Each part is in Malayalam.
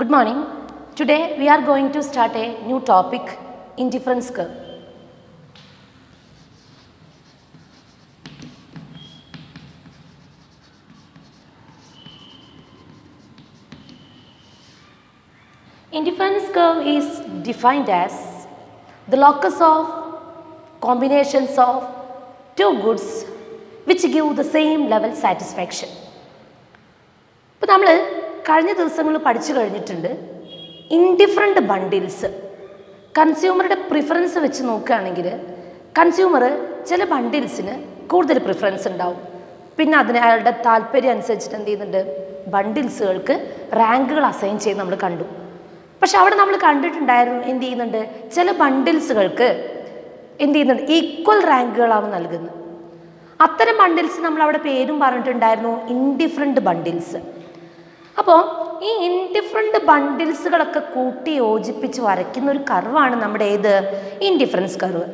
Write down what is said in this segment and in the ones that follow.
Good morning. Today we are going to start a new topic indifference curve. Indifference curve is defined as the locus of combinations of two goods which give the same level satisfaction. ഇപ്പോൾ നമ്മൾ കഴിഞ്ഞ ദിവസങ്ങളിൽ പഠിച്ചു കഴിഞ്ഞിട്ടുണ്ട്. ഇൻഡിഫറന്റ് ബണ്ടിൽസ് കൺസ്യൂമറുടെ പ്രിഫറൻസ് വെച്ച് നോക്കുകയാണെങ്കിൽ കൺസ്യൂമർ ചില ബണ്ടിൽസിന് കൂടുതൽ പ്രിഫറൻസ് ഉണ്ടാവും. പിന്നെ അതിന് അയാളുടെ താല്പര്യം അനുസരിച്ചിട്ട് എന്ത് ചെയ്യുന്നുണ്ട്? ബണ്ടിൽസുകൾക്ക് റാങ്കുകൾ അസൈൻ ചെയ്ത് നമ്മൾ കണ്ടു. പക്ഷെ അവിടെ നമ്മൾ കണ്ടിട്ടുണ്ടായിരുന്നു എന്ത് ചെയ്യുന്നുണ്ട്? ചില ബണ്ടിൽസുകൾക്ക് എന്ത് ചെയ്യുന്നുണ്ട്? ഈക്വൽ റാങ്കുകളാണ് നൽകുന്നത്. അത്തരം ബണ്ടിൽസ് നമ്മൾ അവിടെ പേരും പറഞ്ഞിട്ടുണ്ടായിരുന്നു ഇൻഡിഫറന്റ് ബണ്ടിൽസ് അപ്പോൾ ഈ ഇൻഡിഫറന്റ് ബണ്ടിൽസുകളൊക്കെ കൂട്ടി യോജിപ്പിച്ച് വരയ്ക്കുന്ന ഒരു കർവാണ് നമ്മുടെ ഏത്? ഇൻഡിഫറൻസ് കർവ്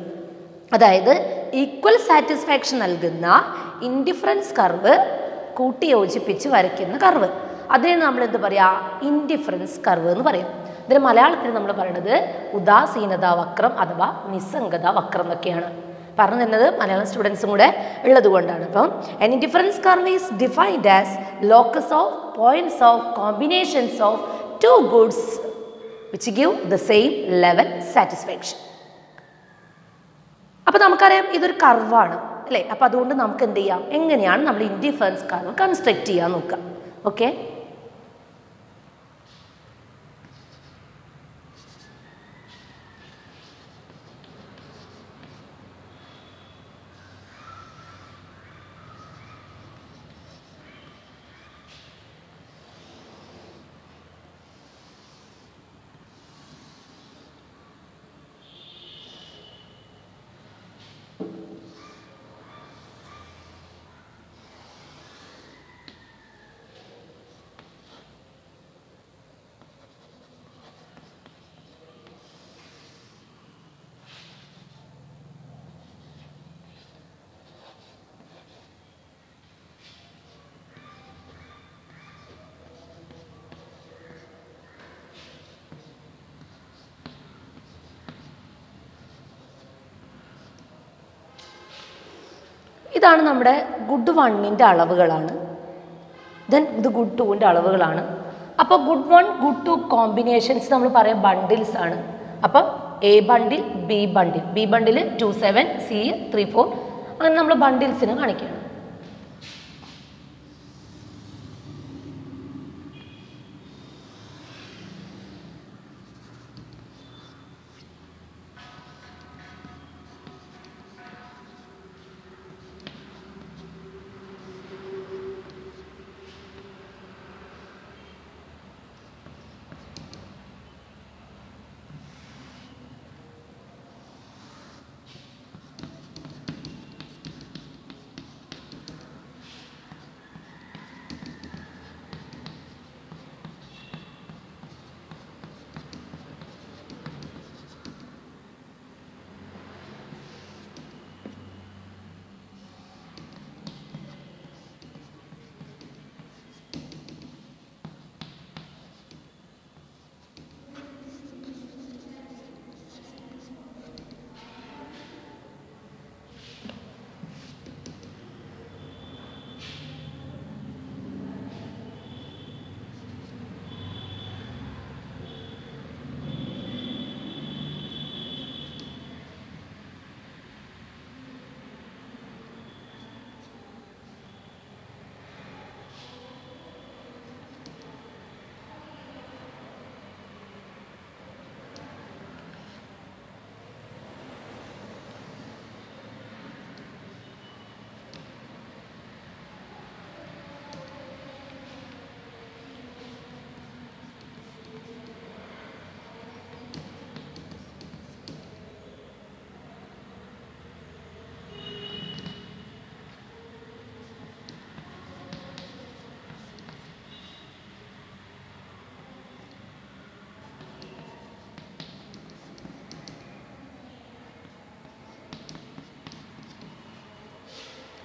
അതായത് ഈക്വൽ സാറ്റിസ്ഫാക്ഷൻ നൽകുന്ന ഇൻഡിഫറൻസ് കർവ് കൂട്ടി യോജിപ്പിച്ച് വരയ്ക്കുന്ന കർവ് അതിനെ നമ്മൾ എന്ത് പറയാ? ഇൻഡിഫറൻസ് കർവ് എന്ന് പറയും. ഇതിന് മലയാളത്തിൽ നമ്മൾ പറയുന്നത് ഉദാസീനതാ വക്രം അഥവാ നിസ്സംഗത വക്രം എന്നൊക്കെയാണ്. പറഞ്ഞു തരുന്നത് മലയാളം സ്റ്റുഡൻസും കൂടെ ഉള്ളത് കൊണ്ടാണ്. അപ്പം any difference curve is defined as locus of points of combinations of two goods which give the same level satisfaction അപ്പോൾ നമുക്കറിയാം ഇതൊരു കർവാണ് അല്ലേ? അപ്പോൾ അതുകൊണ്ട് നമുക്ക് എന്ത് ചെയ്യാം? എങ്ങനെയാണ് നമ്മൾ ഇൻഡിഫറൻസ് കർവ് കൺസ്ട്രക്റ്റ് ചെയ്യാൻ നോക്കുക. ഓക്കെ ഇതാണ് നമ്മുടെ ഗുഡ് വണ്ണിന്റെ അളവുകളാണ്. ദെൻ ഇത് ഗുഡ് ടുവിന്റെ അളവുകളാണ്. അപ്പോൾ good one good two combinations നമ്മൾ പറയാം ബണ്ടിൽസ് ആണ്. അപ്പം A bundle B bundle B bundle two seven C three four അങ്ങനെ നമ്മൾ ബണ്ടിൽസിന് കാണിക്കുകയാണ്.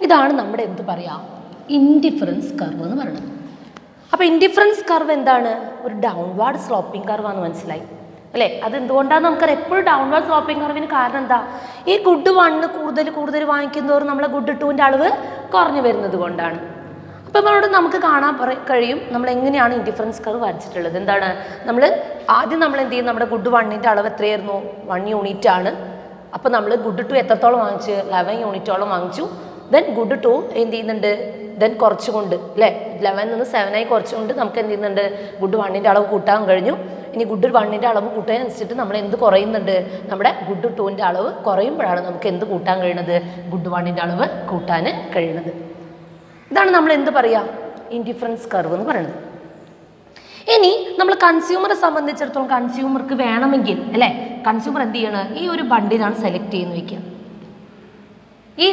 ഇതാണ് നമ്മുടെ എന്ത് പറയാ ഇൻഡിഫറൻസ് കർവ് എന്ന് പറയുന്നത്. അപ്പോൾ ഇൻഡിഫറൻസ് കർവ് എന്താണ്? ഒരു ഡൗൺവാർഡ് സ്ലോപ്പിംഗ് കർവാന്ന് മനസ്സിലായി. അല്ലേ? അത് എന്തുകൊണ്ടാണ് നമുക്കറിയാം? എപ്പോഴും ഡൗൺവേർഡ് സ്ലോപ്പിംഗ് കർവിന് കാരണം എന്താ? ഈ ഗുഡ് വണ്ണ് കൂടുതൽ കൂടുതൽ വാങ്ങിക്കുന്നതോറും നമ്മളെ ഗുഡ് ടൂവിന്റെ അളവ് കുറഞ്ഞു വരുന്നത് കൊണ്ടാണ്. അപ്പം അവിടെ നമുക്ക് കാണാൻ കഴിയും നമ്മൾ എങ്ങനെയാണ് ഇൻഡിഫറൻസ് കർവ് വരച്ചിട്ടുള്ളത്. എന്താണ്? നമ്മൾ ആദ്യം നമ്മൾ എന്ത് ചെയ്യും? നമ്മുടെ ഗുഡ് വണ്ണിന്റെ അളവ് എത്രയായിരുന്നു? വൺ യൂണിറ്റ് ആണ്. അപ്പോൾ നമ്മൾ ഗുഡ് ടു എത്രത്തോളം വാങ്ങിച്ചു? ലെവൻ യൂണിറ്റോളം വാങ്ങിച്ചു. ദെൻ ഗുഡ് ടു എന്ത് ചെയ്യുന്നുണ്ട് ദെൻ കുറച്ചുകൊണ്ട് അല്ലേ ലെവൻ നിന്ന് സെവനായി കുറച്ചുകൊണ്ട് നമുക്ക് എന്ത് ചെയ്യുന്നുണ്ട് ഗുഡ് വണ്ണിന്റെ അളവ് കൂട്ടാൻ കഴിഞ്ഞു. ഇനി ഗുഡ് വണ്ണിന്റെ അളവ് കൂട്ടാൻ അനുസരിച്ചിട്ട് നമ്മൾ എന്ത് കുറയുന്നുണ്ട്? നമ്മുടെ ഗുഡ് ടൂവിന്റെ അളവ് കുറയുമ്പോഴാണ് നമുക്ക് എന്ത് കൂട്ടാൻ കഴിയുന്നത് ഗുഡ് വണ്ണിന്റെ അളവ് കൂട്ടാൻ കഴിയുന്നത് ഇതാണ് നമ്മൾ എന്ത് പറയുക ഇൻഡിഫറൻസ് കർവ് എന്ന് പറയുന്നത് ഇനി നമ്മൾ കൺസ്യൂമറെ സംബന്ധിച്ചിടത്തോളം കൺസ്യൂമർക്ക് വേണമെങ്കിൽ അല്ലേ കൺസ്യൂമർ എന്ത് ചെയ്യണം? ഈ ഒരു ബണ്ടിലാണ് സെലക്ട് ചെയ്യുന്ന വയ്ക്കുക ഈ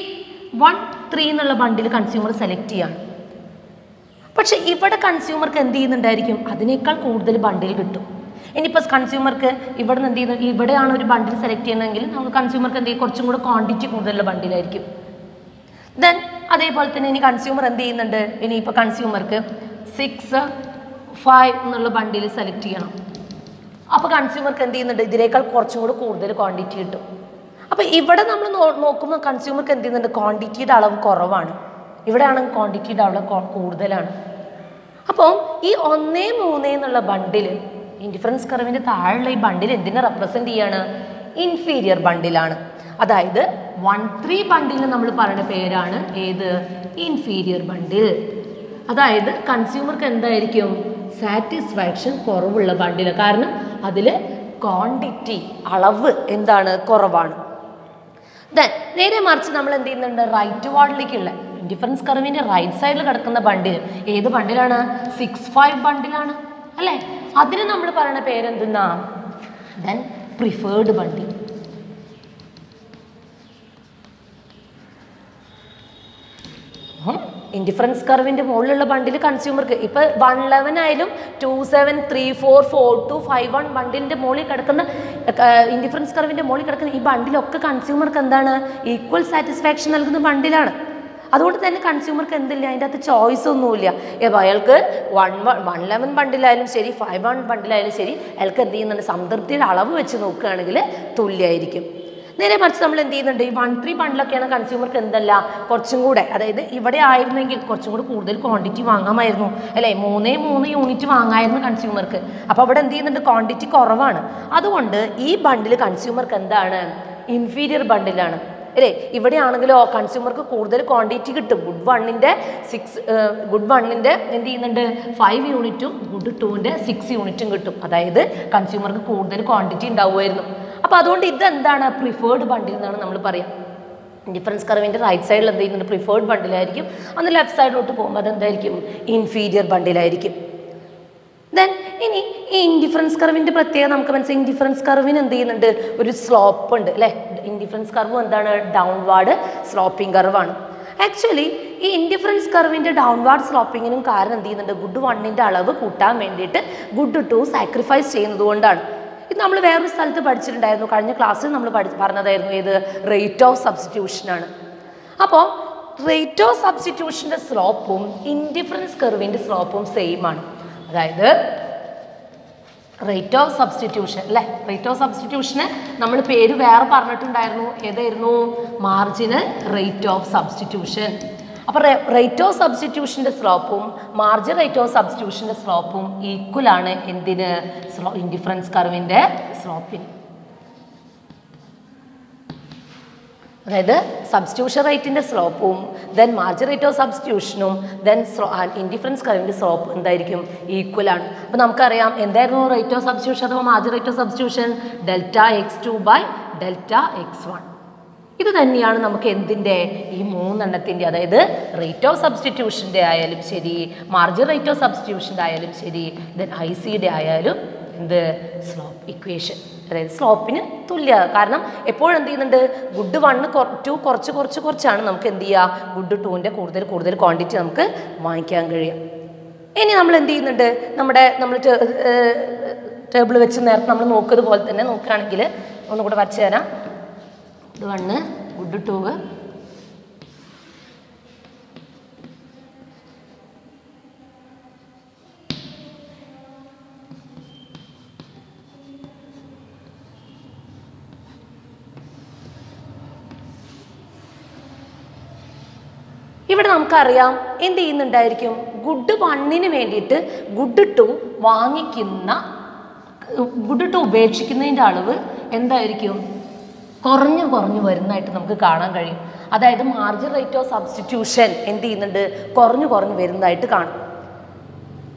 വൺ ത്രീ എന്നുള്ള ബണ്ടിൽ കൺസ്യൂമർ സെലക്ട് ചെയ്യാണ് പക്ഷെ ഇവിടെ കൺസ്യൂമർക്ക് എന്ത് ചെയ്യുന്നുണ്ടായിരിക്കും? അതിനേക്കാൾ കൂടുതൽ ബണ്ടിൽ കിട്ടും. ഇനിയിപ്പോൾ കൺസ്യൂമർക്ക് ഇവിടെ നിന്ന് എന്ത് ചെയ്യുന്നത് ഇവിടെയാണ് ഒരു ബണ്ടിൽ സെലക്ട് ചെയ്യണമെങ്കിൽ നമുക്ക് കൺസ്യൂമർക്ക് എന്ത് ചെയ്യും? കുറച്ചും കൂടെ ക്വാണ്ടിറ്റി കൂടുതലുള്ള ബണ്ടിലായിരിക്കും ദെൻ അതേപോലെ തന്നെ ഇനി കൺസ്യൂമർ എന്ത് ചെയ്യുന്നുണ്ട്? ഇനിയിപ്പോൾ കൺസ്യൂമർക്ക് സിക്സ് ഫൈവ് എന്നുള്ള ബണ്ടിൽ സെലക്ട് ചെയ്യണം. അപ്പോൾ കൺസ്യൂമർക്ക് എന്ത് ചെയ്യുന്നുണ്ട്? ഇതിനേക്കാൾ കുറച്ചും കൂടി കൂടുതൽ ക്വാണ്ടിറ്റി കിട്ടും. അപ്പോൾ ഇവിടെ നമ്മൾ നോക്കുമ്പോൾ കൺസ്യൂമർക്ക് എന്ത് ചെയ്യുന്നുണ്ട്? ക്വാണ്ടിറ്റിയുടെ അളവ് കുറവാണ്. ഇവിടെയാണെങ്കിൽ ക്വാണ്ടിറ്റിയുടെ അളവ് കൂടുതലാണ്. അപ്പോൾ ഈ ഒന്നേ മൂന്നേ എന്നുള്ള ബണ്ടിൽ ഇൻഡിഫറൻസ് കർവിന്റെ താഴെയുള്ള ഈ ബണ്ടിൽ എന്തിനെ റെപ്രസെന്റ് ചെയ്യാണ്? ഇൻഫീരിയർ ബണ്ടിലാണ് അതായത് വൺ ത്രീ ബണ്ടിൽ നമ്മൾ പറയുന്ന പേരാണ് ഏത്? ഇൻഫീരിയർ ബണ്ടിൽ അതായത് കൺസ്യൂമർക്ക് എന്തായിരിക്കും? സാറ്റിസ്ഫാക്ഷൻ കുറവുള്ള ബണ്ടിൽ കാരണം അതിൽ ക്വാണ്ടിറ്റി അളവ് എന്താണ്? കുറവാണ്. ദെൻ നേരെ മറിച്ച് നമ്മൾ എന്ത് ചെയ്യുന്നുണ്ട്? റൈറ്റ് വാർഡിലേക്കുള്ള ഡിഫറൻസ് കർവിന്റെ റൈറ്റ് സൈഡിൽ കിടക്കുന്ന ബണ്ടിൽ ഏത് ബണ്ടിലാണ്? സിക്സ് ഫൈവ് ബണ്ടിലാണ് അല്ലേ? അതിന് നമ്മൾ പറയുന്ന പേരെന്തെന്നാ? ദെൻ പ്രിഫേർഡ് ബണ്ടിൽ ഇൻഡിഫറൻസ് കർവിന്റെ മുകളിലുള്ള ബണ്ടിൽ കൺസ്യൂമർക്ക് ഇപ്പോൾ വൺ ലെവൻ ആയാലും two seven three four four two five one ബണ്ടിലിന്റെ മുകളിൽ കിടക്കുന്ന ഇൻഡിഫറൻസ് കർവിന്റെ മുകളിൽ കിടക്കുന്ന ഈ ബണ്ടിലൊക്കെ കൺസ്യൂമർക്ക് എന്താണ്? ഈക്വൽ സാറ്റിസ്ഫാക്ഷൻ നൽകുന്ന ബണ്ടിലാണ്. അതുകൊണ്ട് തന്നെ കൺസ്യൂമർക്ക് എന്തില്ല? അതിന്റെ അകത്ത് ചോയ്സ് ഒന്നുമില്ല. അയാൾക്ക് വൺ വൺ ലെവൻ ബണ്ടിലായാലും ശരി ഫൈവ് വൺ ബണ്ടിലായാലും ശരി അയാൾക്ക് എന്ത് ചെയ്യുന്നുണ്ട്? സംതൃപ്തിയുടെ അളവ് വെച്ച് നോക്കുകയാണെങ്കിൽ തുല്യമായിരിക്കും നേരെ മറിച്ച് നമ്മൾ എന്ത് ചെയ്യുന്നുണ്ട്? ഈ വൺ ത്രീ ബണ്ടിലൊക്കെയാണ് കൺസ്യൂമർക്ക് എന്തല്ല? കുറച്ചും കൂടെ അതായത് ഇവിടെ ആയിരുന്നെങ്കിൽ കുറച്ചും കൂടി കൂടുതൽ ക്വാണ്ടിറ്റി വാങ്ങാമായിരുന്നു. അല്ലേ? മൂന്നേ മൂന്ന് യൂണിറ്റ് വാങ്ങായിരുന്നു കൺസ്യൂമർക്ക് അപ്പോൾ അവിടെ എന്ത് ചെയ്യുന്നുണ്ട്? ക്വാണ്ടിറ്റി കുറവാണ്. അതുകൊണ്ട് ഈ ബണ്ടിൽ കൺസ്യൂമർക്ക് എന്താണ്? ഇൻഫീരിയർ ബണ്ടിലാണ് അല്ലേ? ഇവിടെയാണെങ്കിലോ കൺസ്യൂമർക്ക് കൂടുതൽ ക്വാണ്ടിറ്റി കിട്ടും. ഗുഡ് വണ്ണിന്റെ സിക്സ് ഗുഡ് വണ്ണിന്റെ എന്ത് ചെയ്യുന്നുണ്ട്? ഫൈവ് യൂണിറ്റും ഗുഡ് ടൂവിന്റെ സിക്സ് യൂണിറ്റും കിട്ടും. അതായത് കൺസ്യൂമർക്ക് കൂടുതൽ ക്വാണ്ടിറ്റി ഉണ്ടാവുമായിരുന്നു. അപ്പോൾ അതുകൊണ്ട് ഇതെന്താണ് പ്രിഫേർഡ് ബണ്ടിൽ എന്നാണ് നമ്മൾ പറയാം. ഡിഫറൻസ് കർവിന്റെ റൈറ്റ് സൈഡിൽ എന്ത് ചെയ്യുന്നുണ്ട്? പ്രിഫേർഡ് ബണ്ടിലായിരിക്കും അന്ന് ലെഫ്റ്റ് സൈഡിലോട്ട് പോകുമ്പോൾ അതെന്തായിരിക്കും? ഇൻഫീരിയർ ബണ്ടിലായിരിക്കും ദെൻ ഇനി ഈ ഇൻഡിഫറൻസ് കർവിന്റെ പ്രത്യേകത നമുക്ക് മനസ്സിലായി. ഇൻഡിഫറൻസ് കർവിന് എന്ത് ചെയ്യുന്നുണ്ട്? ഒരു സ്ലോപ്പ് ഉണ്ട് അല്ലേ? ഇൻഡിഫറൻസ് കർവ് എന്താണ്? ഡൗൺവാർഡ് സ്ലോപ്പിംഗ് കർവാണ്. ആക്ച്വലി ഈ ഇൻഡിഫറൻസ് കർവിന്റെ ഡൗൺവാർഡ് സ്ലോപ്പിങ്ങിനും കാരണം എന്ത് ചെയ്യുന്നുണ്ട്? ഗുഡ് വണ്ണിന്റെ അളവ് കൂട്ടാൻ വേണ്ടിയിട്ട് ഗുഡ് ടു സാക്രിഫൈസ് ചെയ്യുന്നത് കൊണ്ടാണ്. ഇത് നമ്മൾ വേറൊരു സ്ഥലത്ത് പഠിച്ചിട്ടുണ്ടായിരുന്നു. കഴിഞ്ഞ ക്ലാസ്സിൽ നമ്മൾ പഠി പറഞ്ഞതായിരുന്നു ഏത്? റേറ്റ് ഓഫ് സബ്സ്റ്റിറ്റ്യൂഷനാണ് അപ്പോൾ റേറ്റ് ഓഫ് സബ്സ്റ്റിറ്റ്യൂഷന്റെ സ്ലോപ്പും ഇൻഡിഫറൻസ് കർവിന്റെ സ്ലോപ്പും സെയിം ആണ്. അതായത് റേറ്റ് ഓഫ് സബ്സ്റ്റിറ്റ്യൂഷൻ അല്ലേ? റേറ്റ് ഓഫ് സബ്സ്റ്റിറ്റ്യൂഷന് നമ്മൾ പേര് വേറെ പറഞ്ഞിട്ടുണ്ടായിരുന്നു. ഏതായിരുന്നു? മാർജിനൽ റേറ്റ് ഓഫ് സബ്സ്റ്റിറ്റ്യൂഷൻ അപ്പോൾ റേറ്റ് ഓഫ് സബ്സ്റ്റിറ്റ്യൂഷന്റെ സ്ലോപ്പും മാർജിൻ റേറ്റ് ഓഫ് സബ്സ്റ്റിറ്റ്യൂഷന്റെ സ്ലോപ്പും ഈക്വലാണ് എന്തിന്? സ്ലോ ഇൻഡിഫറൻസ് കർവിന്റെ സ്ലോപ്പിന് അതായത് സബ്സ്റ്റിറ്റ്യൂഷൻ റേറ്റിന്റെ സ്ലോപ്പും ദെൻ മാർജിൻ റേറ്റ് ഓഫ് സബ്സ്റ്റിറ്റ്യൂഷനും ദെൻ സ്ലോ ഇൻഡിഫറൻസ് കറവിന്റെ സ്ലോപ്പ് എന്തായിരിക്കും? ഈക്വൽ ആണ്. അപ്പോൾ നമുക്കറിയാം എന്തായിരുന്നു റേറ്റ് ഓഫ് സബ്സ്റ്റിറ്റ്യൂഷൻ അഥവാ margin rate of substitution delta X two by delta X one ഇത് തന്നെയാണ് നമുക്ക് എന്തിന്റെ? ഈ മൂന്നെണ്ണത്തിന്റെ അതായത് റേറ്റ് ഓഫ് സബ്സ്റ്റിറ്റ്യൂഷന്റെ ആയാലും ശരി മാർജിൻ റേറ്റ് ഓഫ് സബ്സ്റ്റിറ്റ്യൂഷന്റെ ആയാലും ശരി ദെൻ ഐ സിയുടെ ആയാലും എന്ത്? സ്ലോപ്പ് ഇക്വേഷൻ അതായത് സ്ലോപ്പിന് തുല്യ. കാരണം എപ്പോഴും എന്ത് ചെയ്യുന്നുണ്ട്? ഗുഡ് വണ്ണ് ടു കുറച്ച് കുറച്ച് കുറച്ചാണ് നമുക്ക് എന്ത് ചെയ്യുക? ഗുഡ് ടുവിന്റെ കൂടുതൽ കൂടുതൽ ക്വാണ്ടിറ്റി നമുക്ക് വാങ്ങിക്കാൻ കഴിയുക. ഇനി നമ്മൾ എന്ത് ചെയ്യുന്നുണ്ട്? നമ്മുടെ നമ്മൾ ടേബിൾ വെച്ച് നേരത്തെ നമ്മൾ നോക്കുന്നത് പോലെ തന്നെ നോക്കുകയാണെങ്കിൽ ഒന്നുകൂടെ വരച്ച് തരാം. ഇത് വണ്ണ് ഗുഡ് ടൂവ് ഇവിടെ നമുക്കറിയാം എന്ത് ചെയ്യുന്നുണ്ടായിരിക്കും? ഗുഡ് വണ്ണിന് വേണ്ടിയിട്ട് ഗുഡ് ടു വാങ്ങിക്കുന്ന ഗുഡ് ടു ഉപേക്ഷിക്കുന്നതിന്റെ അളവ് എന്തായിരിക്കും? കുറഞ്ഞു കുറഞ്ഞു വരുന്നതായിട്ട് നമുക്ക് കാണാൻ കഴിയും. അതായത് മാർജിൻ റേറ്റ് ഓഫ് സബ്സ്റ്റിറ്റ്യൂഷൻ എന്ത് ചെയ്യുന്നുണ്ട്? കുറഞ്ഞു കുറഞ്ഞു വരുന്നതായിട്ട് കാണും.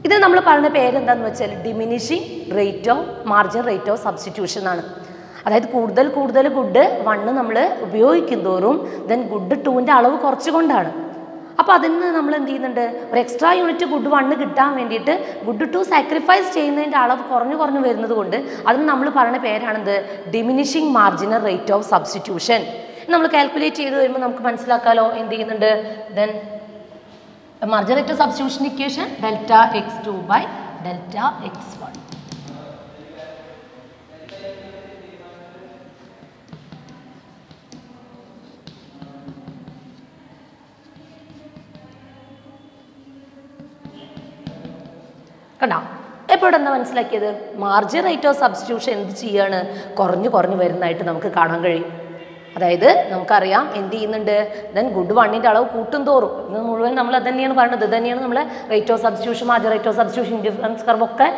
ഇത് നമ്മൾ പറയുന്ന പേരെന്താന്ന് വെച്ചാൽ diminishing rate of margin rate of substitution ആണ്. അതായത് കൂടുതൽ കൂടുതൽ ഗുഡ് വണ്ണ് നമ്മൾ ഉപയോഗിക്കും തോറും ദെൻ ഗുഡ് ടൂവിന്റെ അളവ് കുറച്ചുകൊണ്ടാണ്. അപ്പോൾ അതിൽ നിന്ന് നമ്മൾ എന്ത് ചെയ്യുന്നുണ്ട്? ഒരു എക്സ്ട്രാ യൂണിറ്റ് ഗുഡ് വണ്ണ് കിട്ടാൻ വേണ്ടിയിട്ട് ഗുഡ് ടു സാക്രിഫൈസ് ചെയ്യുന്നതിന്റെ അളവ് കുറഞ്ഞു കുറഞ്ഞു വരുന്നത് കൊണ്ട് അതിന് നമ്മൾ പറയുന്ന പേരാണെന്ത്? Diminishing marginal rate of substitution നമ്മൾ കാൽക്കുലേറ്റ് ചെയ്ത് വരുമ്പോൾ നമുക്ക് മനസ്സിലാക്കാമല്ലോ എന്ത് ചെയ്യുന്നുണ്ട്? Then margin rate of substitution equation delta x2 by delta x1 കണ്ടോ ഇവിടെ എന്താ മനസ്സിലാക്കിയത്? മാർജിൻ റേറ്റ് ഓഫ് സബ്സ്റ്റിറ്റ്യൂഷൻ എന്ത് ചെയ്യാണ്? കുറഞ്ഞു കുറഞ്ഞു വരുന്നതായിട്ട് നമുക്ക് കാണാൻ കഴിയും. അതായത് നമുക്കറിയാം എന്ത് ചെയ്യുന്നുണ്ട്? ദെൻ ഗുഡ് വണ്ണിന്റെ അളവ് കൂട്ടും തോറും. ഇത് മുഴുവൻ നമ്മൾ അത് തന്നെയാണ് പറയുന്നത്. ഇത് തന്നെയാണ് നമ്മൾ rate of substitution margin rate of substitution difference curve ഒക്കെ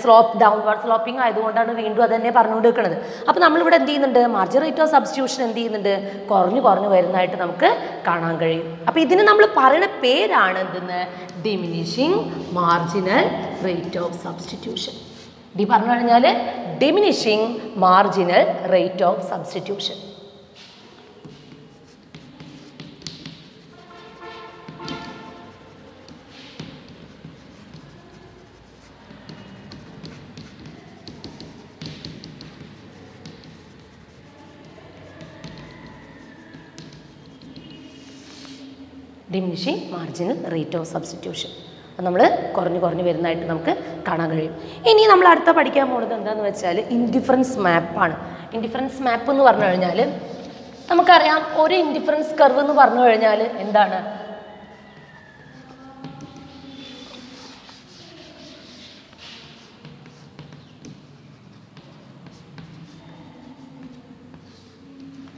സ്ലോപ്പ് ഡൗൺവേർഡ് സ്ലോപ്പിംഗ് ആയതുകൊണ്ടാണ് വീണ്ടും അത് തന്നെ പറഞ്ഞുകൊണ്ട് നിൽക്കുന്നത് അപ്പോൾ നമ്മളിവിടെ എന്ത് ചെയ്യുന്നുണ്ട്? മാർജിൻ റേറ്റ് ഓഫ് സബ്സ്റ്റിറ്റ്യൂഷൻ എന്ത് ചെയ്യുന്നുണ്ട്? കുറഞ്ഞു കുറഞ്ഞു വരുന്നതായിട്ട് നമുക്ക് കാണാൻ കഴിയും. അപ്പോൾ ഇതിന് നമ്മൾ പറയുന്ന പേരാണ് എന്തെന്ന്? Diminishing marginal rate of substitution D പറഞ്ഞു കഴിഞ്ഞാൽ diminishing marginal rate of substitution diminishing marginal rate of substitution അത് നമ്മൾ കുറഞ്ഞു കുറഞ്ഞു വരുന്നതായിട്ട് നമുക്ക് കാണാൻ കഴിയും. ഇനി നമ്മൾ അടുത്ത പഠിക്കാൻ പോകുന്നത് എന്താണെന്ന് വെച്ചാൽ ഇൻഡിഫറൻസ് മാപ്പാണ് ഇൻഡിഫറൻസ് മാപ്പ് എന്ന് പറഞ്ഞു കഴിഞ്ഞാൽ നമുക്കറിയാം ഒരു ഇൻഡിഫറൻസ് കർവ് എന്ന് പറഞ്ഞു കഴിഞ്ഞാൽ എന്താണ്?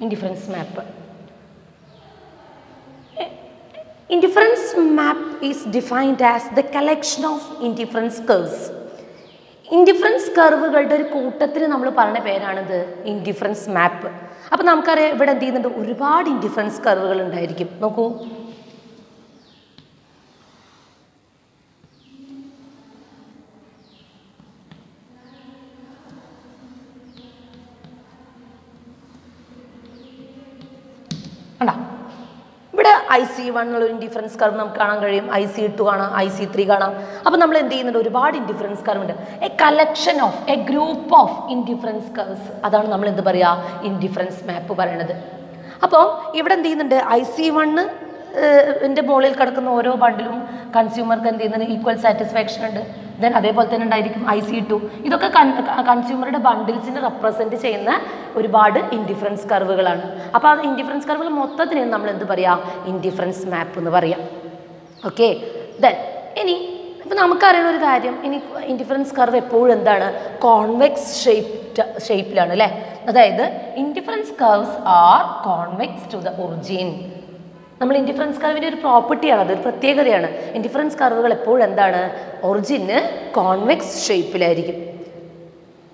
Indifference map Indifference map is defined as the collection of indifference curves. Indifference കർവുകളുടെ ഒരു കൂട്ടത്തിന് നമ്മൾ പറഞ്ഞ പേരാണിത് ഇൻഡിഫറൻസ് മാപ്പ് അപ്പോൾ നമുക്കറിയാം ഇവിടെ എന്ത് ചെയ്യുന്നുണ്ട്? ഒരുപാട് ഇൻഡിഫറൻസ് കർവുകൾ ഉണ്ടായിരിക്കും. നോക്കൂ. ഐ സി വൺ എന്നുള്ള ഒരു ഇൻഡിഫറൻസ് കർവ് നമുക്ക് കാണാൻ കഴിയും. ഐ സി ടു കാണാം ഐ സി ത്രീ കാണാം. അപ്പോൾ നമ്മൾ എന്ത് ചെയ്യുന്നുണ്ട്? ഒരുപാട് ഇൻഡിഫറൻസ് കർവ് ഉണ്ട്. A collection of a group of indifference curves അതാണ് നമ്മൾ എന്ത് പറയുക ഇൻഡിഫറൻസ് മാപ്പ് പറയണത് അപ്പോൾ ഇവിടെ എന്ത് ചെയ്യുന്നുണ്ട്? ഐ സി വണ്ണ് എന്റെ മുകളിൽ കിടക്കുന്ന ഓരോ ബണ്ടിലും കൺസ്യൂമർക്ക് എന്ത് ചെയ്യുന്നുണ്ട്? ഈക്വൽ സാറ്റിസ്ഫാക്ഷൻ ഉണ്ട്. ദെൻ അതേപോലെ തന്നെ ഉണ്ടായിരിക്കും ഐ സി ടു ഇതൊക്കെ കൺസ്യൂമറുടെ ബണ്ടിൽസിനെ റെപ്രസെന്റ് ചെയ്യുന്ന ഒരുപാട് ഇൻഡിഫറൻസ് കർവുകളാണ് അപ്പോൾ അത് ഇൻഡിഫറൻസ് കർവുകൾ മൊത്തത്തിന് നമ്മൾ എന്ത് പറയാം? ഇൻഡിഫറൻസ് മാപ്പ് എന്ന് പറയാം. ഓക്കെ ദെൻ ഇനി ഇപ്പം നമുക്കറിയുന്ന ഒരു കാര്യം. ഇനി ഇൻഡിഫറൻസ് കർവ് എപ്പോഴും എന്താണ്? കോൺവെക്സ് ഷേപ്പ് ഷേപ്പിലാണ് അല്ലേ? അതായത് indifference curves are convex to the origin നമ്മൾ ഇൻഡിഫറൻസ് കർവിന്റെ ഒരു പ്രോപ്പർട്ടിയാണ് അതൊരു പ്രത്യേകതയാണ്. ഇൻഡിഫറൻസ് കർവുകൾ എപ്പോഴും എന്താണ്? ഒറിജിന് കോൺവെക്സ് ഷേപ്പിലായിരിക്കും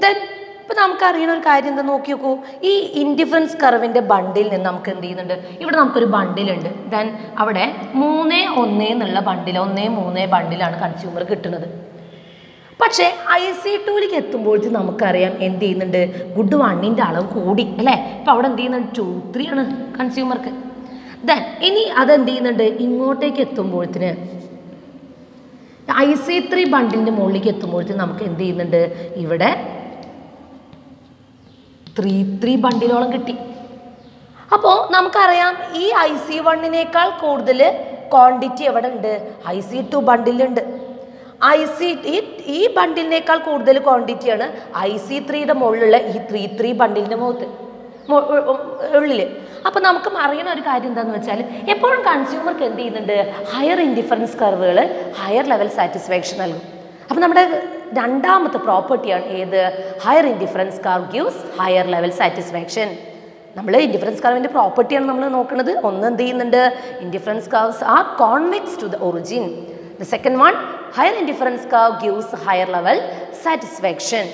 ദെൻ ഇപ്പം നമുക്ക് അറിയുന്ന ഒരു കാര്യം എന്താ നോക്കി നോക്കൂ. ഈ ഇൻഡിഫറൻസ് കർവിന്റെ ബണ്ടിൽ നിന്ന് നമുക്ക് എന്ത് ചെയ്യുന്നുണ്ട്? ഇവിടെ നമുക്കൊരു ബണ്ടിലുണ്ട് ദെൻ അവിടെ മൂന്ന് ഒന്ന് എന്നുള്ള ബണ്ടിൽ ഒന്നേ മൂന്ന് ബണ്ടിലാണ് കൺസ്യൂമർ കിട്ടുന്നത്. പക്ഷേ ഐ സി ടൂലേക്ക് എത്തുമ്പോഴത്തേക്ക് നമുക്കറിയാം എന്ത് ചെയ്യുന്നുണ്ട്? ഗുഡ് വണ്ണിന്റെ അളവ് കൂടി അല്ലേ? ഇപ്പം അവിടെ എന്ത് ചെയ്യുന്നുണ്ട്? ടു ത്രീ ആണ് കൺസ്യൂമർക്ക് ദെൻ ഇനി അതെന്ത് ചെയ്യുന്നുണ്ട് ഇങ്ങോട്ടേക്ക് എത്തുമ്പോഴത്തിന് ഐ സി ത്രീ ബണ്ടിന്റെ മുകളിലേക്ക് എത്തുമ്പോഴത്തേക്ക് നമുക്ക് എന്ത് ചെയ്യുന്നുണ്ട് ഇവിടെ ത്രീ ത്രീ ബണ്ടിലോളം കിട്ടി. അപ്പോൾ നമുക്കറിയാം ഈ ഐ സി വണ്ണിനേക്കാൾ കൂടുതൽ ക്വാണ്ടിറ്റി എവിടെ ഉണ്ട് ഐ സി ടു ബണ്ടിലുണ്ട്. ഐ സി ഈ ഈ ബണ്ടിലിനേക്കാൾ കൂടുതൽ ക്വാണ്ടിറ്റിയാണ് ഐ സി ത്രീയുടെ മുകളിലുള്ള ഈ ത്രീ ത്രീ ബണ്ടിലിന്റെ മുഖത്ത്. ഉള്ളിൽ അപ്പോൾ നമുക്ക് അറിയുന്ന ഒരു കാര്യം എന്താണെന്ന് വെച്ചാൽ എപ്പോഴും കൺസ്യൂമർക്ക് എന്ത് ചെയ്യുന്നുണ്ട്? ഹയർ ഇൻഡിഫറൻസ് കർവുകൾ ഹയർ ലെവൽ സാറ്റിസ്ഫാക്ഷൻ നൽകും. അപ്പോൾ നമ്മുടെ രണ്ടാമത്തെ പ്രോപ്പർട്ടിയാണ് ഏത്? Higher indifference curve gives higher level satisfaction നമ്മൾ ഇൻഡിഫറൻസ് കർവിന്റെ പ്രോപ്പർട്ടിയാണ് നമ്മൾ നോക്കുന്നത് ഒന്ന് എന്ത് ചെയ്യുന്നുണ്ട്? Indifference curves are convex to the origin the second one higher indifference curve gives higher level satisfaction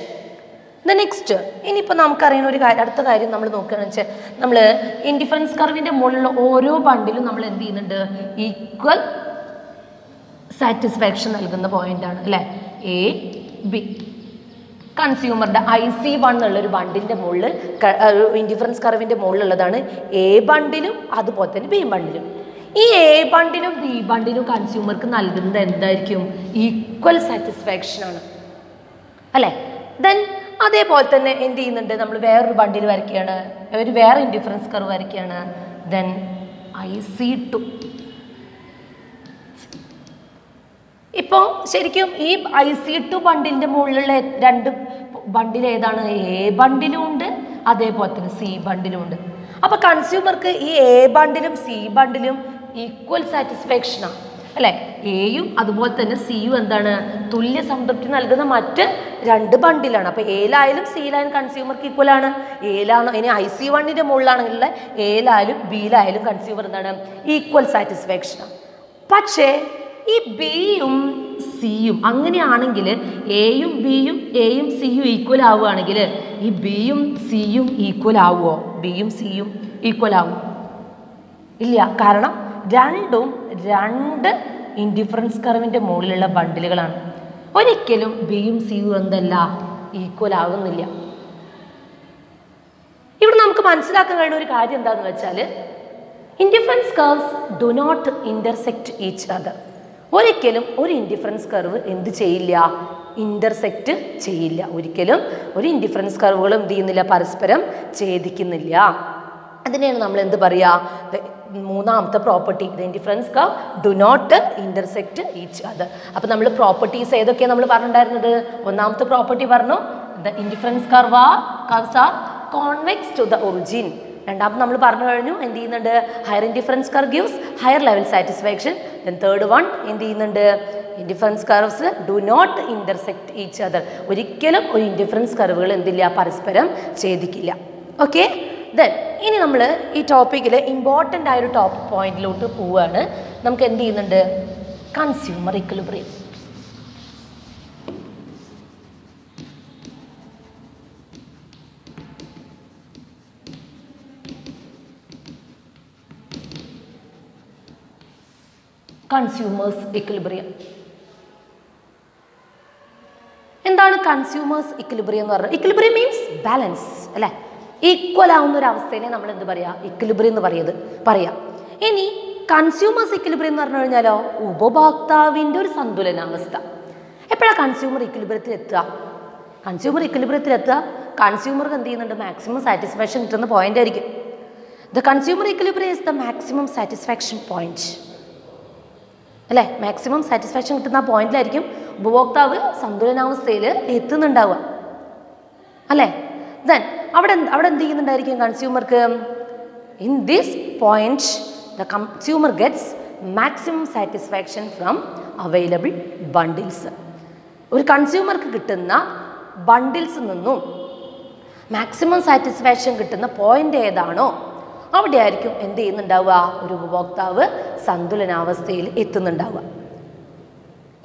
the next ഇനിയിപ്പോൾ നമുക്കറിയുന്ന ഒരു കാര്യം അടുത്ത കാര്യം നമ്മൾ നോക്കുകയാണെന്ന് വെച്ചാൽ നമ്മൾ ഇൻഡിഫറൻസ് കർവിന്റെ മുകളിലുള്ള ഓരോ ബണ്ടിലും നമ്മൾ എന്ത് ചെയ്യുന്നുണ്ട്? ഈക്വൽ സാറ്റിസ്ഫാക്ഷൻ നൽകുന്ന പോയിന്റാണ് അല്ലേ? എ ബി കൺസ്യൂമറുടെ ഐ സി വൺ എന്നുള്ളൊരു ബണ്ടിന്റെ മുകളിൽ ഇൻഡിഫറൻസ് കർവിന്റെ മുകളിലുള്ളതാണ് എ ബണ്ടിലും അതുപോലെ തന്നെ ബി ബണ്ടിലും ഈ എ ബണ്ടിലും ബി ബണ്ടിലും കൺസ്യൂമർക്ക് നൽകുന്നത് എന്തായിരിക്കും? ഈക്വൽ സാറ്റിസ്ഫാക്ഷൻ ആണ്. അല്ലേ? ദെൻ അതേപോലെ തന്നെ എന്ത് ചെയ്യുന്നുണ്ട്? നമ്മൾ വേറൊരു ബണ്ടിൽ വരയ്ക്കുകയാണ്. ഒരു വേറെ ഇൻഡിഫറൻസ് കർവ് വരയ്ക്കുകയാണ്. ദെൻ ഐ സി ടു ഇപ്പോൾ ശരിക്കും ഈ ഐ സി ടു ബണ്ടിലിന്റെ മുകളിലുള്ള രണ്ട് ബണ്ടിൽ ഏതാണ്? എ ബണ്ടിലും ഉണ്ട്. അതേപോലെ തന്നെ സി ബണ്ടിലും ഉണ്ട്. അപ്പോൾ കൺസ്യൂമർക്ക് ഈ എ ബണ്ടിലും സി ബണ്ടിലും ഈക്വൽ സാറ്റിസ്ഫാക്ഷനാണ് അല്ലേ? എയും അതുപോലെ തന്നെ സിയും എന്താണ്? തുല്യ സംതൃപ്തി നൽകുന്ന മറ്റ് രണ്ട് ബണ്ടിലാണ് അപ്പോൾ എയിലായാലും സിയിലായാലും കൺസ്യൂമർക്ക് ഈക്വൽ ആണ്. എയിലാണ് ഇനി ഐ സി വണ്ണിന്റെ മുകളിലാണെങ്കിൽ എയിലായാലും ബിയിലായാലും കൺസ്യൂമർ എന്താണ്? ഈക്വൽ സാറ്റിസ്ഫാക്ഷൻ പക്ഷേ ഈ ബിയും സിയും അങ്ങനെയാണെങ്കിൽ എയും ബിയും എയും സിയും ഈക്വൽ ആവുകയാണെങ്കിൽ ഈ ബിയും സിയും ഈക്വൽ ആവുമോ? ബിയും സിയും ഈക്വൽ ആവും. ഇല്ല. കാരണം രണ്ടും രണ്ട് ഇൻഡിഫറൻസ് കർവിന്റെ മുകളിലുള്ള ബണ്ടിലുകളാണ് ഒരിക്കലും ബിയും സിയും എന്തല്ല ഈക്വൽ ആകുന്നില്ല ഇവിടെ നമുക്ക് മനസ്സിലാക്കാൻ കഴിയുന്ന ഒരു കാര്യം എന്താണെന്ന് വെച്ചാൽ indifference curves do not intersect each other ഒരിക്കലും ഒരു ഇൻഡിഫറൻസ് കർവ് എന്ത് ചെയ്യില്ല ഇന്റർസെക്റ്റ് ചെയ്യില്ല. ഒരിക്കലും ഒരു ഇൻഡിഫറൻസ് കർവുകളും എന്ത് ചെയ്യുന്നില്ല പരസ്പരം ഛേദിക്കുന്നില്ല. അതിനെയാണ് നമ്മൾ എന്ത് പറയുക മൂന്നാമത്തെ property the indifference curve do not intersect each other അപ്പോൾ നമ്മൾ പ്രോപ്പർട്ടീസ് ഏതൊക്കെയാണ് നമ്മൾ പറഞ്ഞിട്ടുണ്ടായിരുന്നത്? ഒന്നാമത്തെ പ്രോപ്പർട്ടി പറഞ്ഞു the indifference curve are curves are convex to the origin രണ്ടാമത് നമ്മൾ പറഞ്ഞു കഴിഞ്ഞു എന്ത് ചെയ്യുന്നുണ്ട്? Higher indifference curve gives higher level satisfaction then third one എന്ത് ചെയ്യുന്നുണ്ട്? Indifference curves do not intersect each other ഒരിക്കലും ഒരു ഇൻഡിഫറൻസ് കർവുകൾ എന്തില്ല പരസ്പരം ഛേദിക്കില്ല. ഓക്കെ ദെൻ ഇനി നമ്മൾ ഈ ടോപ്പിക്കിൽ ഇമ്പോർട്ടന്റ് ആയൊരു ടോപ്പ് പോയിന്റിലോട്ട് പോവുകയാണ് നമുക്ക് എന്ത് ചെയ്യുന്നുണ്ട്? കൺസ്യൂമർ ഇക്വിലിബ്രിയം കൺസ്യൂമേഴ്സ് ഇക്വിലിബ്രിയം എന്താണ് കൺസ്യൂമേഴ്സ് ഇക്വിലിബ്രിയം എന്ന് പറഞ്ഞത്? ഇക്വിലിബ്രിയം മീൻസ് ബാലൻസ് അല്ലേ? ഈക്വൽ ആവുന്ന ഒരു അവസ്ഥയെ നമ്മൾ എന്ത് പറയാ? ഇക്വിലിബ്രി എന്ന് പറയുന്നത് പറയാം. ഇനി കൺസ്യൂമേഴ്സ് ഇക്വിലിബ്രി എന്ന് പറഞ്ഞു കഴിഞ്ഞാലോ? ഉപഭോക്താവിന്റെ ഒരു സന്തുലനാവസ്ഥ. എപ്പോഴാണ് കൺസ്യൂമർ ഇക്വിലിബ്രിയത്തിൽ എത്തുക കൺസ്യൂമർ ഇക്വിലിബ്രിയത്തിൽ എത്തുക കൺസ്യൂമർക്ക് എന്ത് ചെയ്യുന്നുണ്ട്? മാക്സിമം സാറ്റിസ്ഫാക്ഷൻ കിട്ടുന്ന പോയിന്റ് ആയിരിക്കും. The consumer equilibrium is the maximum satisfaction point അല്ലേ? മാക്സിമം സാറ്റിസ്ഫാക്ഷൻ കിട്ടുന്ന പോയിന്റിലായിരിക്കും ഉപഭോക്താവ് സന്തുലനാവസ്ഥയിൽ എത്തുന്നുണ്ടാവുക. അല്ലേ? ദെൻ അവിടെ അവിടെ എന്ത് ചെയ്യുന്നുണ്ടായിരിക്കും കൺസ്യൂമർക്ക് in this point the consumer gets maximum satisfaction from available bundles ഒരു കൺസ്യൂമർക്ക് കിട്ടുന്ന ബണ്ടിൽസ് നിന്നും മാക്സിമം സാറ്റിസ്ഫാക്ഷൻ കിട്ടുന്ന പോയിന്റ് ഏതാണോ അവിടെ ആയിരിക്കും എന്ത് ചെയ്യുന്നുണ്ടാവുക? ഒരു ഉപഭോക്താവ് സന്തുലനാവസ്ഥയിൽ എത്തുന്നുണ്ടാവുക.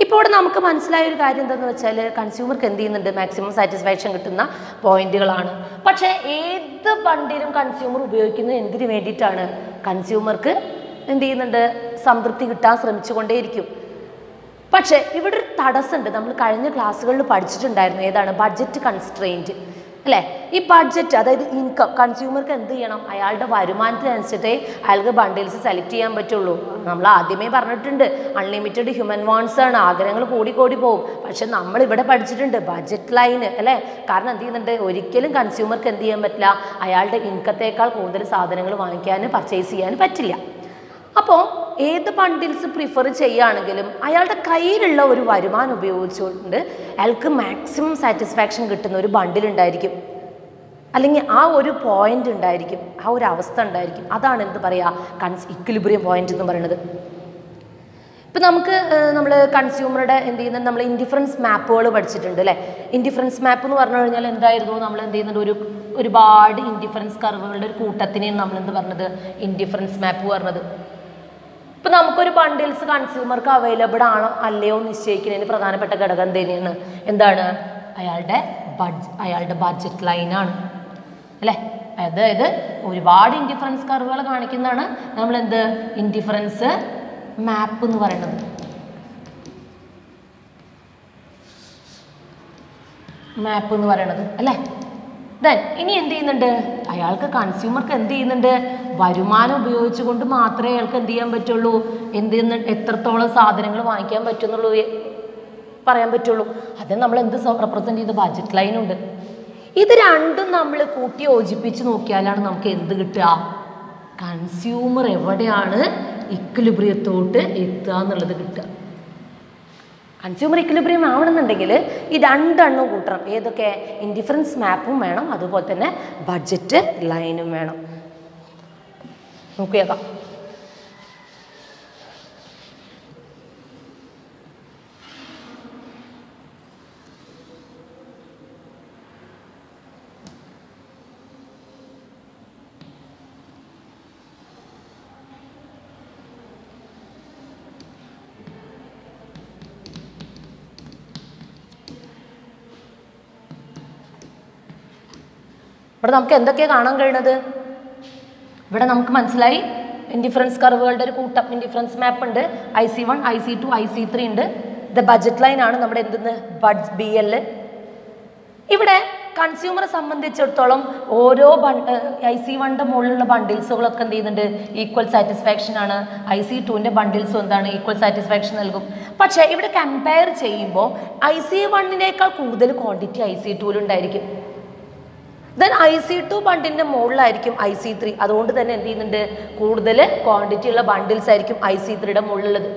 ഇപ്പോൾ ഇവിടെ നമുക്ക് മനസ്സിലായ ഒരു കാര്യം എന്താണെന്ന് വെച്ചാൽ കൺസ്യൂമർക്ക് എന്ത് ചെയ്യുന്നുണ്ട്? മാക്സിമം സാറ്റിസ്ഫാക്ഷൻ കിട്ടുന്ന പോയിന്റുകളാണ്. പക്ഷേ ഏത് വണ്ടിയിലും കൺസ്യൂമർ ഉപയോഗിക്കുന്നത് എന്തിനു വേണ്ടിയിട്ടാണ്? കൺസ്യൂമർക്ക് എന്ത് ചെയ്യുന്നുണ്ട്? സംതൃപ്തി കിട്ടാൻ ശ്രമിച്ചുകൊണ്ടേയിരിക്കും. പക്ഷേ ഇവിടെ ഒരു തടസ്സമുണ്ട്. നമ്മൾ കഴിഞ്ഞ ക്ലാസ്സുകളിൽ പഠിച്ചിട്ടുണ്ടായിരുന്നു. ഏതാണ്? ബഡ്ജറ്റ് കൺസ്ട്രെയിന്റ് അല്ലേ? ഈ ബഡ്ജറ്റ് അതായത് ഇൻകം കൺസ്യൂമർക്ക് എന്ത് ചെയ്യണം? അയാളുടെ വരുമാനത്തിനനുസരിച്ചിട്ടേ അയാൾക്ക് ബണ്ടിൽസ് സെലക്ട് ചെയ്യാൻ പറ്റുള്ളൂ. നമ്മൾ ആദ്യമേ പറഞ്ഞിട്ടുണ്ട് അൺലിമിറ്റഡ് ഹ്യൂമൻ വാൺസ് ആണ്. ആഗ്രഹങ്ങൾ കൂടി കൂടി പോകും പക്ഷെ നമ്മൾ ഇവിടെ പഠിച്ചിട്ടുണ്ട് ബഡ്ജറ്റ് ലൈന് അല്ലേ? കാരണം എന്ത് ചെയ്യുന്നുണ്ട്? ഒരിക്കലും കൺസ്യൂമർക്ക് എന്ത് ചെയ്യാൻ പറ്റില്ല. അയാളുടെ ഇൻകത്തേക്കാൾ കൂടുതൽ സാധനങ്ങൾ വാങ്ങിക്കാനും പർച്ചേസ് ചെയ്യാനും പറ്റില്ല. അപ്പോൾ ഏത് ബണ്ടിൽസ് പ്രിഫർ ചെയ്യുകയാണെങ്കിലും അയാളുടെ കയ്യിലുള്ള ഒരു വരുമാനം ഉപയോഗിച്ചുകൊണ്ട് അയാൾക്ക് മാക്സിമം സാറ്റിസ്ഫാക്ഷൻ കിട്ടുന്ന ഒരു ബണ്ടിൽ ഉണ്ടായിരിക്കും. അല്ലെങ്കിൽ ആ ഒരു പോയിന്റ് ഉണ്ടായിരിക്കും ആ ഒരു അവസ്ഥ ഉണ്ടായിരിക്കും. അതാണ് എന്ത് പറയുക കൺസ് ഇക്വിലിബ്രിയം പോയിന്റ് എന്ന് പറയുന്നത്. ഇപ്പം നമുക്ക് നമ്മൾ കൺസ്യൂമറുടെ എന്ത് ചെയ്യുന്നത് നമ്മൾ ഇൻഡിഫറൻസ് മാപ്പുകൾ പഠിച്ചിട്ടുണ്ട് അല്ലേ? ഇൻഡിഫറൻസ് മാപ്പ് എന്ന് പറഞ്ഞു കഴിഞ്ഞാൽ എന്തായിരുന്നു? നമ്മൾ എന്ത് ചെയ്യുന്നുണ്ട്? ഒരു ഒരുപാട് ഇൻഡിഫറൻസ് കർവുകളുടെ ഒരു കൂട്ടത്തിനെയാണ് നമ്മൾ എന്ത് പറഞ്ഞത് ഇൻഡിഫറൻസ് മാപ്പ് പറഞ്ഞത്. ഇപ്പം നമുക്കൊരു ബണ്ടിൽസ് കൺസ്യൂമർക്ക് അവൈലബിൾ ആണോ? അല്ലയോ നിശ്ചയിക്കുന്നതിന് പ്രധാനപ്പെട്ട ഘടകം തന്നെയാണ് എന്താണ്? അയാളുടെ ബഡ്ജ് അയാളുടെ ബഡ്ജറ്റ് ലൈനാണ് അല്ലേ? അതായത് ഒരുപാട് ഇൻഡിഫറൻസ് കർവുകൾ കാണിക്കുന്നതാണ് നമ്മൾ എന്ത് ഇൻഡിഫറൻസ് മാപ്പ് എന്ന് പറയുന്നത്. മാപ്പ് എന്ന് പറയണത് അല്ലേ? ദെൻ ഇനി എന്ത് ചെയ്യുന്നുണ്ട്? അയാൾക്ക് കൺസ്യൂമർക്ക് എന്ത് ചെയ്യുന്നുണ്ട്? വരുമാനം ഉപയോഗിച്ചുകൊണ്ട് മാത്രമേ അയാൾക്ക് എന്ത് ചെയ്യാൻ പറ്റുള്ളൂ? എന്ത് ചെയ്യുന്ന എത്രത്തോളം സാധനങ്ങൾ വാങ്ങിക്കാൻ പറ്റുന്നുള്ളൂ? പറയാൻ പറ്റുള്ളൂ. അത് നമ്മൾ എന്ത് റെപ്രസെന്റ് ചെയ്ത? ബഡ്ജറ്റ് ഉണ്ട്. ഇത് രണ്ടും നമ്മൾ കൂട്ടി യോജിപ്പിച്ച് നോക്കിയാലാണ് നമുക്ക് എന്ത് കിട്ടുക? കൺസ്യൂമർ എവിടെയാണ് ഇക്വിലിബ്രിയത്തോട്ട് എത്തുക എന്നുള്ളത് കിട്ടുക. കൺസ്യൂമർ ഇക്വിലിബ്രിയം ആവണമെന്നുണ്ടെങ്കിൽ ഈ രണ്ടെണ്ണം കൂട്ടണം. ഏതൊക്കെ? ഇൻഡിഫറൻസ് മാപ്പും വേണം. അതുപോലെ തന്നെ ബഡ്ജറ്റ് ലൈനും വേണം. നോക്കിയേക്കാം. ഇവിടെ നമുക്ക് എന്തൊക്കെയാണ് കാണാൻ കഴിയുന്നത്? ഇവിടെ നമുക്ക് മനസ്സിലായി. ഇൻഡിഫറൻസ് കർവുകളുടെ ഒരു കൂട്ടം. ഇൻഡിഫറൻസ് മാപ്പ് ഉണ്ട്. I C one I C two I C three ഉണ്ട്. ഇത് ബജറ്റ് ലൈൻ ആണ് നമ്മുടെ എന്തെന്ന്? ബഡ്സ് ബി എൽ ഇവിടെ കൺസ്യൂമറെ സംബന്ധിച്ചിടത്തോളം ഓരോ ഐ സി വണ്ണിന്റെ മുകളിലുള്ള ബണ്ടിൽസുകളൊക്കെ എന്ത് ചെയ്യുന്നുണ്ട്? ഈക്വൽ സാറ്റിസ്ഫാക്ഷൻ ആണ്. ഐ സി ടുവിന്റെ ബണ്ടിൽസും എന്താണ്? ഈക്വൽ സാറ്റിസ്ഫാക്ഷൻ നൽകും. പക്ഷേ ഇവിടെ കമ്പയർ ചെയ്യുമ്പോൾ ഐ സി വണ്ണിനേക്കാൾ കൂടുതൽ ക്വാണ്ടിറ്റി ഐ സി ടുവിലുണ്ടായിരിക്കും ദെൻ ഐ സി ടു ബണ്ടിന്റെ മുകളിലായിരിക്കും ഐ സി ത്രീ അതുകൊണ്ട് തന്നെ എന്ത് ചെയ്യുന്നുണ്ട്? കൂടുതൽ ക്വാണ്ടിറ്റി ഉള്ള ബണ്ടിൽസ് ആയിരിക്കും ഐ സി ത്രീയുടെ മുകളിലുള്ളത്.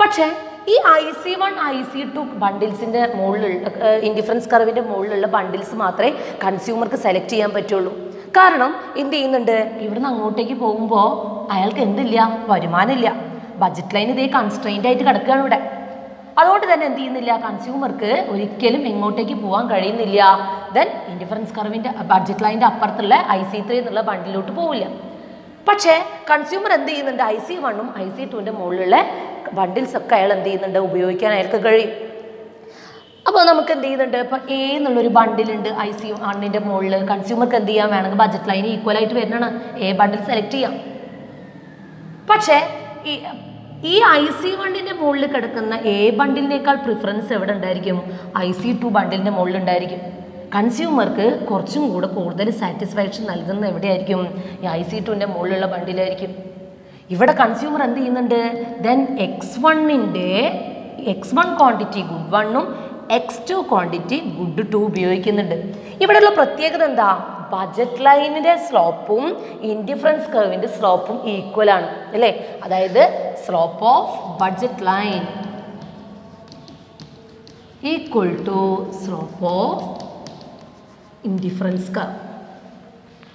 പക്ഷേ ഈ I C one I C two ബണ്ടിൽസിന്റെ മുകളിലുള്ള ഇൻഡിഫറൻസ് കർവിന്റെ മുകളിലുള്ള ബണ്ടിൽസ് മാത്രമേ കൺസ്യൂമർക്ക് സെലക്ട് ചെയ്യാൻ പറ്റുള്ളൂ. കാരണം എന്ത് ചെയ്യുന്നുണ്ട്? ഇവിടുന്ന് അങ്ങോട്ടേക്ക് പോകുമ്പോൾ അയാൾക്ക് എന്തില്ല? വരുമാനമില്ല. ബഡ്ജറ്റ് ലൈൻ ഇതേ കൺസ്ട്രെയിന്റ് ആയിട്ട് കിടക്കുകയാണ് ഇവിടെ. അതുകൊണ്ട് തന്നെ എന്ത് ചെയ്യുന്നില്ല? കൺസ്യൂമർക്ക് ഒരിക്കലും എങ്ങോട്ടേക്ക് പോകാൻ കഴിയുന്നില്ല. ദെൻ ഇൻഡിഫറൻസ് കർവിന്റെ ബഡ്ജറ്റ് ലൈന്റെ അപ്പുറത്തുള്ള ഐ സി ത്രീ എന്നുള്ള ബണ്ടിലോട്ട് പോവില്ല. പക്ഷേ കൺസ്യൂമർ എന്ത് ചെയ്യുന്നുണ്ട്? ഐ സി വണ്ണും ഐ സി ടുവിന്റെ മുകളിലുള്ള ബണ്ടിൽസ് ഒക്കെ അയാൾ എന്ത് ചെയ്യുന്നുണ്ട്? ഉപയോഗിക്കാൻ അയാൾക്ക് കഴിയും. അപ്പോൾ നമുക്ക് എന്ത് ചെയ്യുന്നുണ്ട്? ഇപ്പോൾ എ എന്നുള്ളൊരു ബണ്ടിലുണ്ട് ഐ സി വണ്ണിന്റെ മുകളിൽ. കൺസ്യൂമർക്ക് എന്ത് ചെയ്യാൻ വേണമെങ്കിൽ ബഡ്ജറ്റ് ലൈൻ ഈക്വൽ ആയിട്ട് വരുന്നതാണ് എ ബണ്ടിൽ സെലക്ട് ചെയ്യാം. പക്ഷേ ഈ ഈ ഐ സി വണ്ണിന്റെ മുകളിൽ കിടക്കുന്ന എ ബണ്ടിലിനേക്കാൾ പ്രിഫറൻസ് എവിടെ ഉണ്ടായിരിക്കും? ഐ സി ടു ബണ്ടിലിന്റെ മുകളിൽ ഉണ്ടായിരിക്കും. കൺസ്യൂമർക്ക് കുറച്ചും കൂടെ കൂടുതൽ സാറ്റിസ്ഫാക്ഷൻ നൽകുന്ന എവിടെയായിരിക്കും? ഈ ഐ സി ടുവിന്റെ മുകളിലുള്ള ബണ്ടിലായിരിക്കും ഇവിടെ കൺസ്യൂമർ എന്ത് ചെയ്യുന്നുണ്ട്? ദെൻ എക്സ് വണ്ണിന്റെ എക്സ് വൺ ക്വാണ്ടിറ്റി ഗുഡ് വണ്ണും X two quantity good two ഉപയോഗിക്കുന്നുണ്ട്. ഇവിടെയുള്ള പ്രത്യേകത എന്താ? ബജറ്റ് ലൈനിന്റെ സ്ലോപ്പും ഇൻഡിഫറൻസ് കർവിന്റെ സ്ലോപ്പും ഈക്വൽ ആണ്. അല്ലേ? അതായത് slope of budget line equal to slope of indifference curve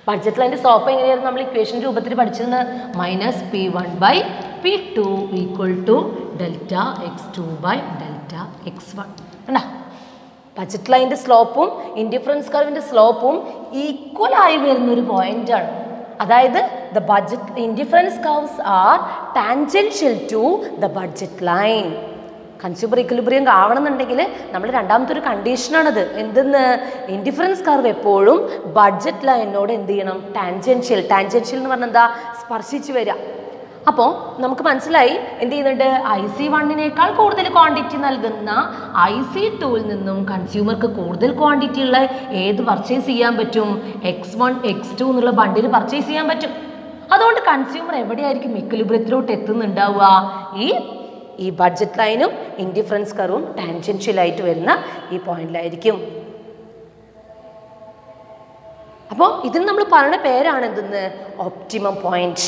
budget ലൈന്റെ slope എങ്ങനെയായിരുന്നു നമ്മൾ ഇക്വേഷൻ രൂപത്തിൽ പഠിച്ചിരുന്ന? Minus P one by P two equal to delta X two by delta X one കണ്ടാ? ബഡ്ജറ്റ് ലൈന്റെ സ്ലോപ്പും ഇൻഡിഫറൻസ് കർവിന്റെ സ്ലോപ്പും ഈക്വലായി ആയി വരുന്ന ഒരു പോയിന്റാണ് അതായത് the budget indifference curves are tangential to the budget line consumer equilibrium ആവണമെന്നുണ്ടെങ്കിൽ നമ്മൾ രണ്ടാമത്തെ ഒരു കണ്ടീഷനാണത് എന്തെന്ന്? ഇൻഡിഫറൻസ് കർവ് എപ്പോഴും ബഡ്ജറ്റ് ലൈനോട് എന്ത് ചെയ്യണം? ടാൻജൻഷ്യൽ ടാൻജൻഷ്യൽ എന്ന് പറഞ്ഞാൽ എന്താ? സ്പർശിച്ച് വരിക. അപ്പോൾ നമുക്ക് മനസ്സിലായി എന്ത് ചെയ്യുന്നുണ്ട്? ഐ സി വണ്ണിനേക്കാൾ കൂടുതൽ ക്വാണ്ടിറ്റി നൽകുന്ന ഐ സി ടൂവിൽ നിന്നും കൺസ്യൂമർക്ക് കൂടുതൽ ക്വാണ്ടിറ്റി ഉള്ള ഏത് പർച്ചേസ് ചെയ്യാൻ പറ്റും? എക്സ് വൺ എക്സ് ടു എന്നുള്ള ബണ്ടിൽ പർച്ചേസ് ചെയ്യാൻ പറ്റും. അതുകൊണ്ട് കൺസ്യൂമർ എവിടെയായിരിക്കും ഇക്വലിബ്രിയത്തിലോട്ട് എത്തുന്നുണ്ടാവുക? ഈ ഈ ബഡ്ജറ്റ് ലൈനും ഇൻഡിഫറൻസ് കർവും ടാൻജൻഷ്യലായിട്ട് വരുന്ന ഈ പോയിന്റിലായിരിക്കും അപ്പോൾ ഇതിന് നമ്മൾ പറയുന്ന പേരാണ് എന്തെന്ന്? ഒപ്റ്റിമം പോയിന്റ്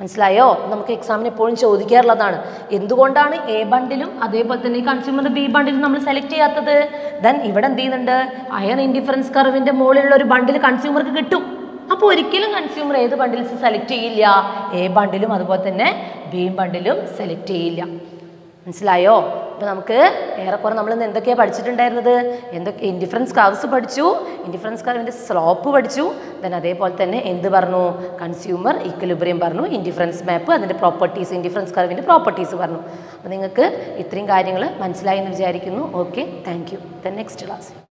മനസ്സിലായോ? നമുക്ക് എക്സാമിന് എപ്പോഴും ചോദിക്കാറുള്ളതാണ്. എന്തുകൊണ്ടാണ് എ ബണ്ടിലും അതേപോലെ തന്നെ കൺസ്യൂമർ ബി ബണ്ടിലും നമ്മൾ സെലക്ട് ചെയ്യാത്തത്? ദെൻ ഇവിടെ എന്ത് ചെയ്യുന്നുണ്ട്? അയൺ ഇൻഡിഫറൻസ് കർവിന്റെ മുകളിലുള്ള ഒരു ബണ്ടിൽ കൺസ്യൂമർക്ക് കിട്ടും. അപ്പോൾ ഒരിക്കലും കൺസ്യൂമർ ഏത് ബണ്ടിൽസ് സെലക്ട് ചെയ്യില്ല. എ ബണ്ടിലും അതുപോലെ തന്നെ ബി ബണ്ടിലും സെലക്ട് ചെയ്യില്ല. മനസ്സിലായോ? അപ്പോൾ നമുക്ക് ഏറെക്കുറെ നമ്മൾ ഇന്ന് എന്തൊക്കെയാണ് പഠിച്ചിട്ടുണ്ടായിരുന്നത്? എന്തൊക്കെ ഇൻഡിഫറൻസ് കർവ്സ് പഠിച്ചു. ഇൻഡിഫറൻസ് കർവിന്റെ സ്ലോപ്പ് പഠിച്ചു. ദെൻ അതേപോലെ തന്നെ എന്ത് പറഞ്ഞു? കൺസ്യൂമർ ഈക്വലിബ്രിയം പറഞ്ഞു. ഇൻഡിഫറൻസ് മാപ്പ് അതിന്റെ പ്രോപ്പർട്ടീസ് ഇൻഡിഫറൻസ് കർവിന്റെ പ്രോപ്പർട്ടീസ് പറഞ്ഞു. അപ്പോൾ നിങ്ങൾക്ക് ഇത്രയും കാര്യങ്ങൾ മനസ്സിലായി എന്ന് വിചാരിക്കുന്നു. Okay thank you the next class